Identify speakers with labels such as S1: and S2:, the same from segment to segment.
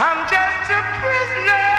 S1: I'm just a prisoner.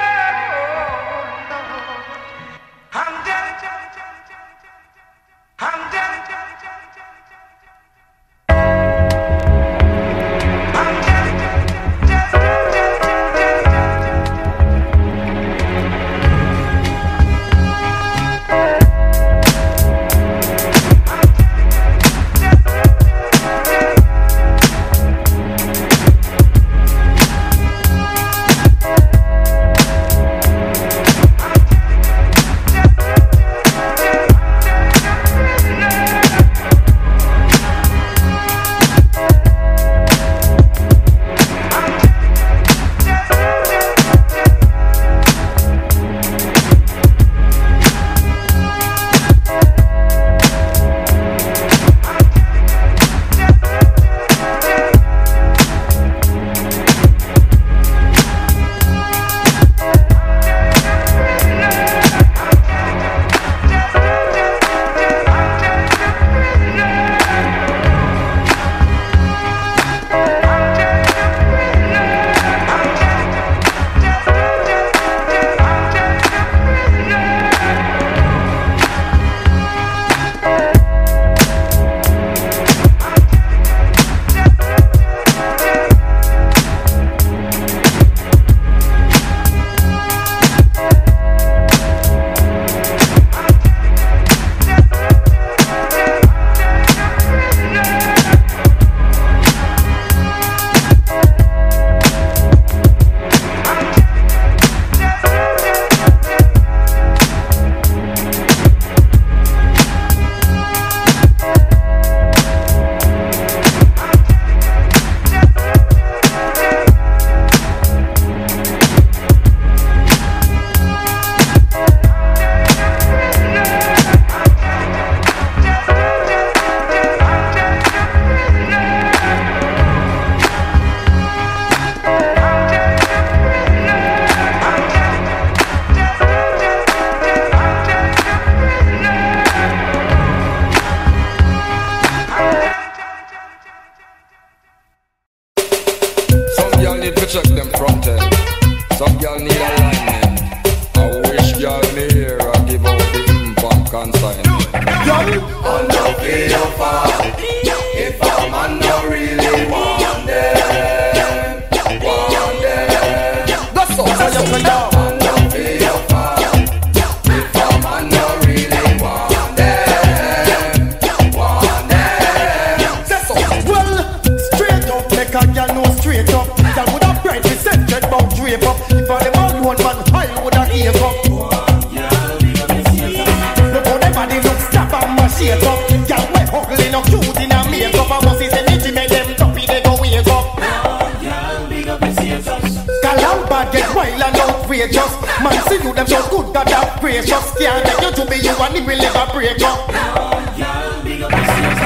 S2: Calamba get wild and outrageous. Man see you them so good that that gracious. Can't take you to be you and it will never break up.
S3: On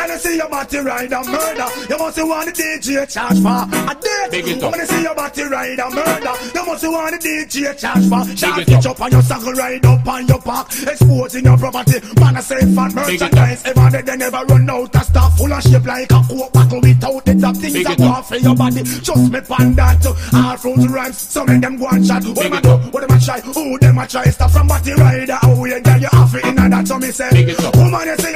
S4: Can you see your body ride and murder? You must want the DJ charge for a date.
S5: Big it up.
S4: You see your body ride and murder, you must want the DJ charge for. Shot
S5: it up.
S4: on your saddle, ride up on your back, exposing your property. Man, I say fan
S5: it
S4: merchandise. Ever they, they never run out of stuff full of shape like a coke bottle without the top things that go for your body. Just me pan that too. All fruits rhymes, some of them go and shot. What them a
S5: it
S4: do? What them a try? Who them a try? Stop from body rider. Oh, yeah, you have it in and that's what me say.
S5: Big it up.
S4: Woman, you say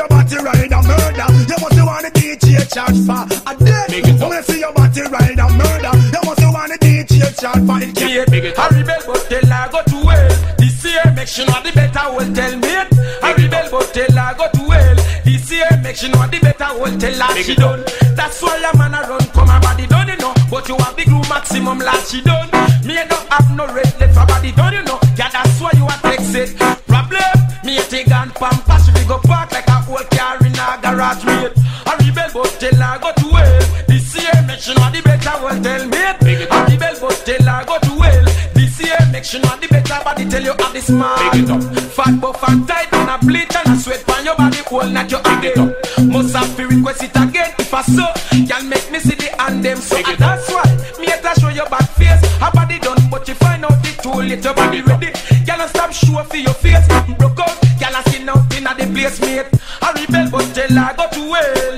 S4: charge for a day.
S5: Big it
S4: you say your body ride and murder. You must want the DJ charge for it.
S5: Big it
S1: a rebel but tell her go to hell. This year make she know the better will tell me. A rebel but tell her go to hell. This year make she know the better will tell her she
S5: it
S1: done. That's why a man a run come her body done you know. But you have the glue maximum last she done. Me don't have no red left for body done you know. Yeah that's why you a text it. Problem me a take and pampas we go park like a old car in a garage mate. A rebel but tell I go to hell. This year make she know the better one tell me. A rebel but tell I go to hell. This year make she know the better body tell you how this man.
S5: Big it up.
S1: Fat but fat tight and a bleach and a sweat on your body whole night you
S5: have it
S1: up. Must have to request it again if I so. Can make me see the hand them so. And that's why me had to show your back face. Her body done but you find out it too late. Your body ready. Y'all stop show for your face. Broke out. Y'all skin nothing at the place mate. I rebel but tell I go to hell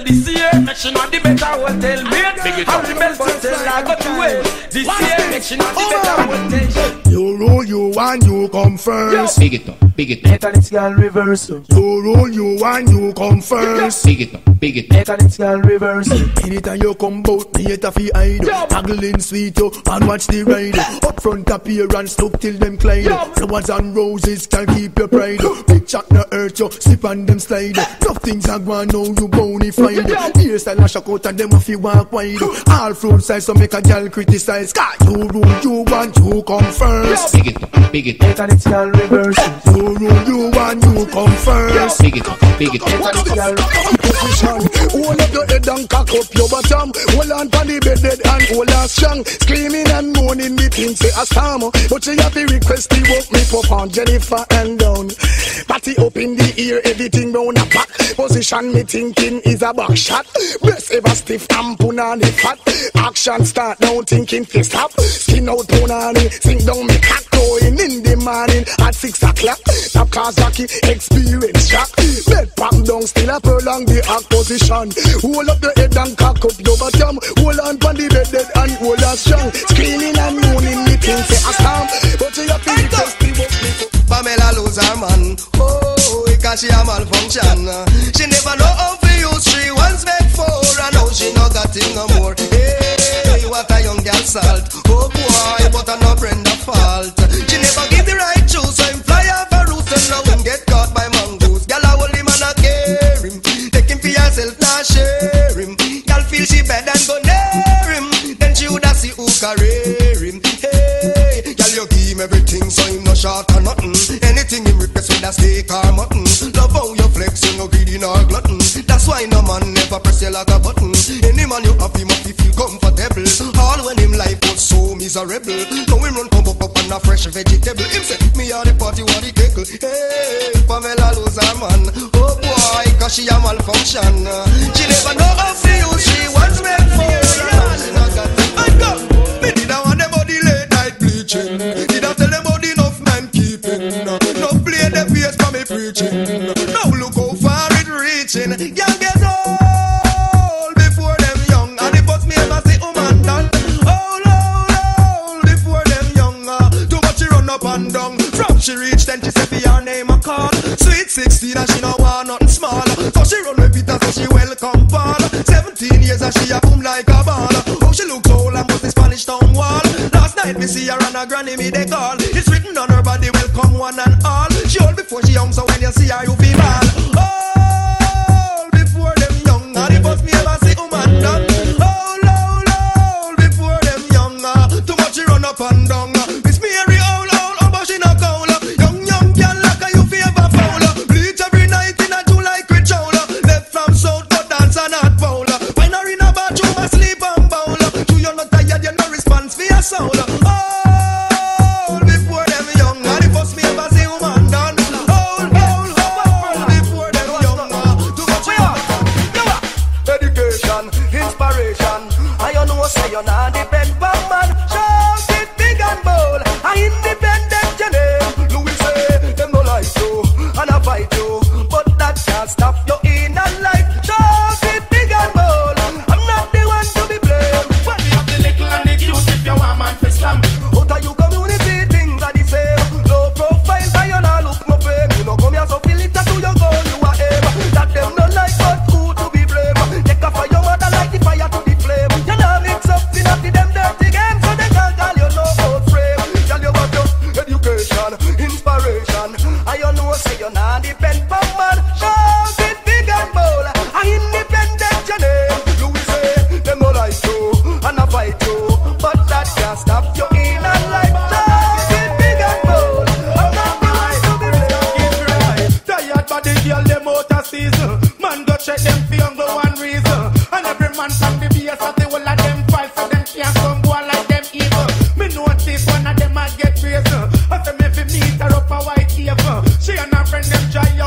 S1: she know the better hotel. Mate, I rebel but tell her go to hell this year. Make she know the better.
S4: You rule you and you come first.
S5: Big it up, big it up,
S6: Mechanics can reverse.
S4: You rule you and you come first.
S5: big it up, big it up.
S6: Mechanics can reverse.
S4: Anytime you come bout me, it a fi hide. Haggling sweet yo, and watch the ride. Up front appearance, look till them glide. Flowers and roses can keep your pride. Big chat no hurt you, slip on them slide. Tough things are going now, you bony fried. Hairstyle a shock out and them a fi walk wide. All fruit size, so make a gal criticize. Cause you rule, you want you come first.
S5: Big it up, big it up,
S6: Mechanics can reverse.
S4: You rule, you want you come first.
S5: big it up, big it up.
S6: Mechanics can
S4: position. Hold up your head and cock up your bottom. Hold on for the bed dead and hold on strong. Screaming and moaning, me think say a storm. But she have to request the work me pop on Jennifer and down. Party up in the ear, everything round a back. Position me thinking is a back shot. Breast ever stiff and punani fat. Action start now thinking fist up. Skin out punani, sink down me cock going in the morning at six o'clock. Top class jockey, experience shock. Bed pack down, still a prolong the act position. Hold up the head and cock up your bottom. Hold on pon the bed dead and hold on strong. Screaming and moaning, me think say a storm.
S7: She a malfunction. She never know how to use three once make four, and now she no got him no more. Hey, what a young girl salt. Oh boy, but I no Brenda fault. She never give the right choose, so him fly off a roost and now him get caught by mongoose. Girl, I hold him and I care him. Take him for yourself, not share him. Girl feel she bad and go near him. Then she woulda see who career him. Hey, girl, you give him everything, so him no short or nothing. Anything him request with a steak you like a button. Any man you have him up, he feel comfortable. All when him life was so miserable. Now him run come up up on a fresh vegetable. Him say me a the party what the keckle. Hey, Pamela lose her man. Oh boy, cause she a malfunction. She never know she run with Peter so she welcome Paul. 17 years and she a boom like a ball. How she looks old and bust the Spanish town wall. Last night me see her and her granny me they call. It's written on her body welcome one and all. She old before she young so when you see her you feel bad. Say you're not depend on man. Shout it big and bold. I independent your name. Louis say them no like you and I fight you, but that can't stop you in a life. Shout it big and bold. I'm not the one to be blamed.
S1: Tired body girl, them out season. Man go check them for younger one reason. And every man from the base of the whole of them fight so them can't come go like them evil. Me notice one of them a get crazy.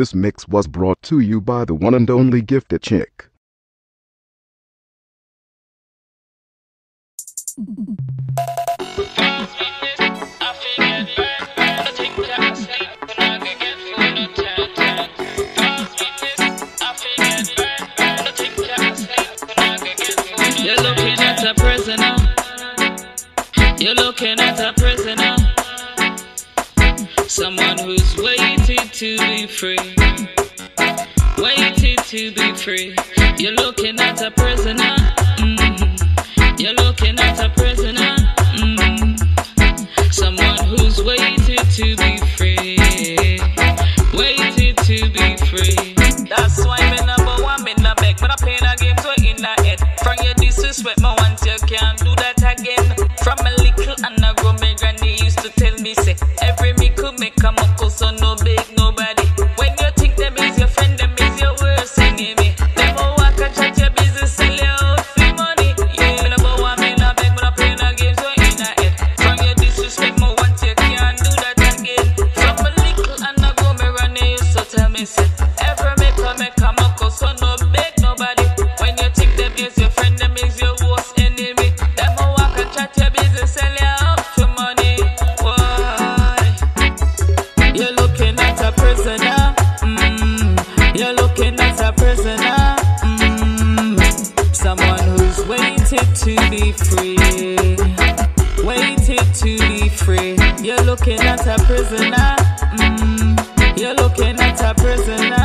S8: This mix was brought to you by the one and only Gifted Chick.
S9: You're looking at a prisoner. You're looking at a prisoner. Someone who's waited to be free. Waited to be free. You're looking at a prisoner. Mm-hmm. You're looking at a prisoner. Mm-hmm. Someone who's waited to be free. Waited to be free. That's why me number one, me no beg, but I play a game to in the head. From your disrespect, my once you can't do that again. From a little and I grow, my granny used to tell me say, every me could make a muckle, so no a person